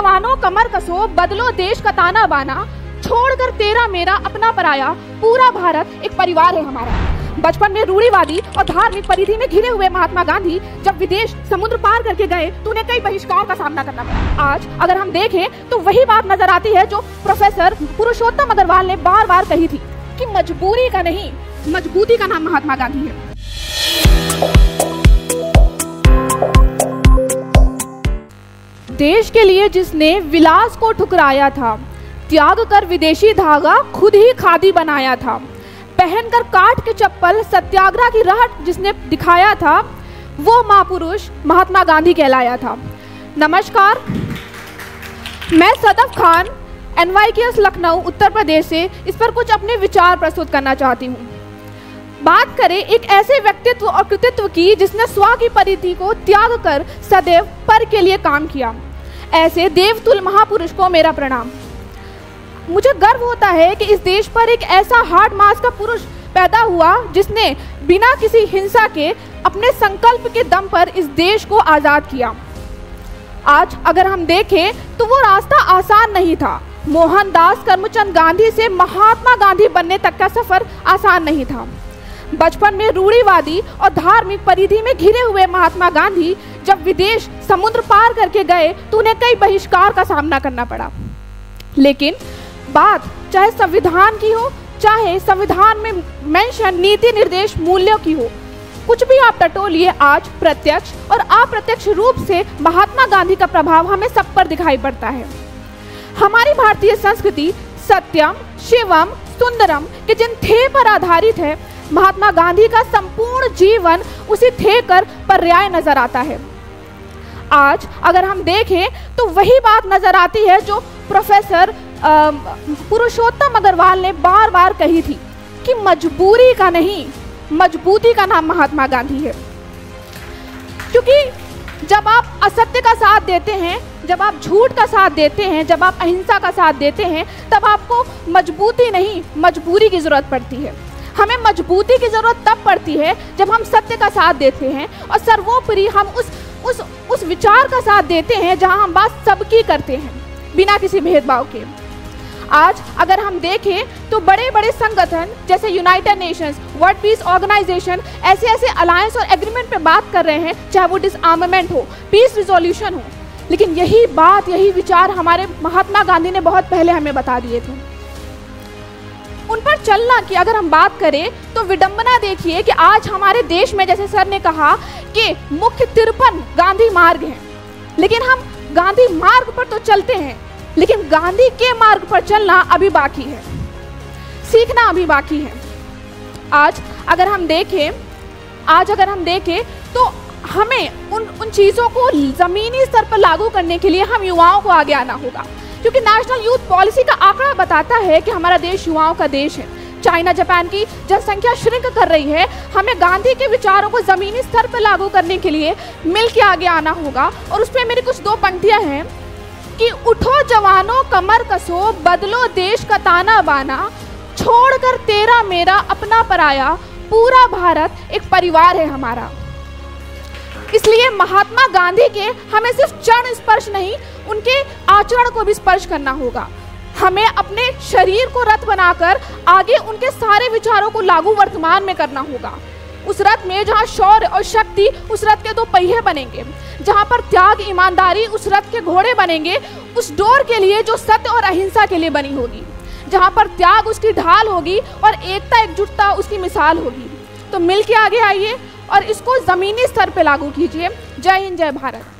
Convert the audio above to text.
जवानों कमर कसो बदलो देश का ताना बाना। छोड़कर तेरा मेरा अपना पराया। पूरा भारत एक परिवार है हमारा। बचपन में रूढ़ीवादी और धार्मिक परिधि में घिरे हुए महात्मा गांधी, जब विदेश समुद्र पार करके गए तो उन्हें कई बहिष्कारों का सामना करना पड़ा। आज अगर हम देखें तो वही बात नज़र आती है जो प्रोफेसर पुरुषोत्तम अग्रवाल ने बार बार कही थी कि मजबूरी का नहीं, मजबूती का नाम महात्मा गांधी है। देश के लिए जिसने विलास को ठुकराया था, त्याग कर विदेशी धागा खुद ही खादी बनाया था। पहनकर काट के चप्पल, सत्याग्रह की राह जिसने दिखाया था, वो महापुरुष महात्मा गांधी कहलाया था। नमस्कार, मैं सदफ खान एन लखनऊ, उत्तर प्रदेश से इस पर कुछ अपने विचार प्रस्तुत करना चाहती हूँ। बात करें एक ऐसे व्यक्तित्व और कृतित्व की जिसने स्व की परिधि को त्याग कर सदैव पर के लिए काम किया। ऐसे देवतुल महापुरुष को मेरा प्रणाम। मुझे गर्व होता है कि इस देश पर एक ऐसा हार्ड मास का पुरुष पैदा हुआ जिसने बिना किसी हिंसा के अपने संकल्प के दम पर इस देश को आज़ाद किया। आज अगर हम देखें तो वो रास्ता आसान नहीं था। मोहनदास करमचंद गांधी से महात्मा गांधी बनने तक का सफ़र आसान नहीं था। बचपन में रूढ़ीवादी और धार्मिक परिधि में घिरे हुए महात्मा गांधी जब विदेश समुद्र पार करके गए तो उन्हें कई बहिष्कार का सामना करना पड़ा। लेकिन बात चाहे संविधान की हो, चाहे संविधान में मेंशन नीति निर्देश मूल्यों की हो, कुछ भी आप टटोलिए आज प्रत्यक्ष और अप्रत्यक्ष रूप से महात्मा गांधी का प्रभाव हमें सब पर दिखाई पड़ता है। हमारी भारतीय संस्कृति सत्यम, शिवम, सुंदरम के जिन थे पर आधारित है महात्मा गांधी का संपूर्ण जीवन उसी थे कर पर्याय नज़र आता है। आज अगर हम देखें तो वही बात नज़र आती है जो प्रोफेसर पुरुषोत्तम अग्रवाल ने बार बार कही थी कि मजबूरी का नहीं, मजबूती का नाम महात्मा गांधी है। क्योंकि जब आप असत्य का साथ देते हैं, जब आप झूठ का साथ देते हैं, जब आप अहिंसा का साथ देते हैं, तब आपको मजबूती नहीं, मजबूरी की ज़रूरत पड़ती है। हमें मजबूती की ज़रूरत तब पड़ती है जब हम सत्य का साथ देते हैं और सर्वोपरि हम उस उस उस विचार का साथ देते हैं जहाँ हम बात सबकी करते हैं, बिना किसी भेदभाव के। आज अगर हम देखें तो बड़े बड़े संगठन जैसे United Nations World Peace Organization ऐसे ऐसे अलायंस और एग्रीमेंट पे बात कर रहे हैं, चाहे वो डिसआर्मामेंट हो पीस रिजोल्यूशन हो। लेकिन यही बात, यही विचार हमारे महात्मा गांधी ने बहुत पहले हमें बता दिए थे। उन पर चलना की अगर हम बात करें तो विडंबना देखिए कि आज हमारे देश में, जैसे सर ने कहा कि मुख्य तिरपन गांधी मार्ग हैं। लेकिन हम गांधी मार्ग पर तो चलते हैं, लेकिन गांधी के मार्ग पर चलना अभी बाकी है। सीखना अभी बाकी है। आज अगर हम देखें, आज अगर हम देखें तो हमें उन उन चीज़ों को ज़मीनी स्तर पर लागू करने के लिए हम युवाओं को आगे आना होगा। क्योंकि नेशनल यूथ पॉलिसी का आंकड़ा बताता है कि हमारा देश युवाओं का देश है। चाइना जापान की जनसंख्या श्रिंक कर रही है। हमें गांधी के विचारों को ज़मीनी स्तर पर लागू करने के लिए मिल के आगे आना होगा। और उस पर मेरी कुछ दो पंक्तियाँ हैं कि उठो जवानों कमर कसो, बदलो देश का ताना बाना। छोड़कर तेरा मेरा अपना पराया। पूरा भारत एक परिवार है हमारा। इसलिए महात्मा गांधी के हमें सिर्फ़ चरण स्पर्श नहीं, उनके आचरण को भी स्पर्श करना होगा। हमें अपने शरीर को रथ बनाकर आगे उनके सारे विचारों को लागू वर्तमान में करना होगा। उस रथ में जहाँ शौर्य और शक्ति उस रथ के दो पहिए बनेंगे, जहाँ पर त्याग, ईमानदारी उस रथ के घोड़े बनेंगे, उस डोर के लिए जो सत्य और अहिंसा के लिए बनी होगी। जहाँ पर त्याग उसकी ढाल होगी और एकता, एकजुटता उसकी मिसाल होगी। तो मिल के आगे आइए और इसको ज़मीनी स्तर पर लागू कीजिए। जय हिंद जय भारत।